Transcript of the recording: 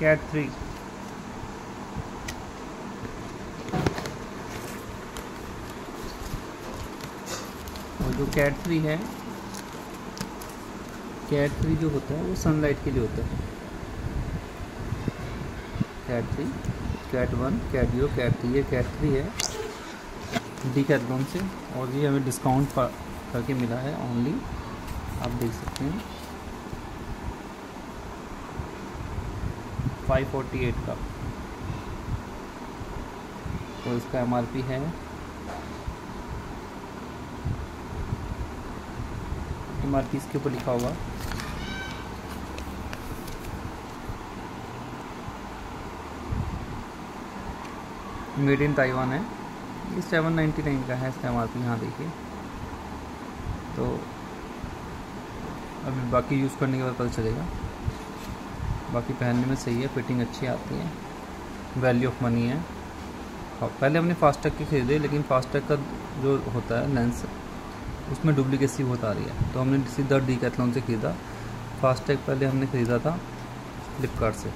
Cat three और जो cat three है कैट थ्री जो होता है, वो सनलाइट के लिए होता है। Cat three cat one cat zero cat three ये कैट थ्री है। डी कैटलॉन से, और ये हमें डिस्काउंट करके मिला है ओनली आप देख सकते हैं। फाइव फोर्टी एट का। तो इसका एम आर पी है। एम आर पी इसके ऊपर लिखा होगा। मेड इन ताइवान है। ये सेवन नाइन्टी नाइन का है इसका एम आर पी यहाँ देखिए। तो अभी बाकी यूज़ करने के बाद पता चलेगा। बाकी पहनने में सही है फिटिंग अच्छी आती है। वैल्यू ऑफ़ मनी है। हाँ, पहले हमने फास्टैग के खरीदे लेकिन फास्टैग का जो होता है लेंस उसमें डुप्लीकेसी बहुत आ रही है। तो हमने सीधा डी कैथलॉन से ख़रीदा। फास्टैग पहले हमने ख़रीदा था फ्लिपकार्ट से।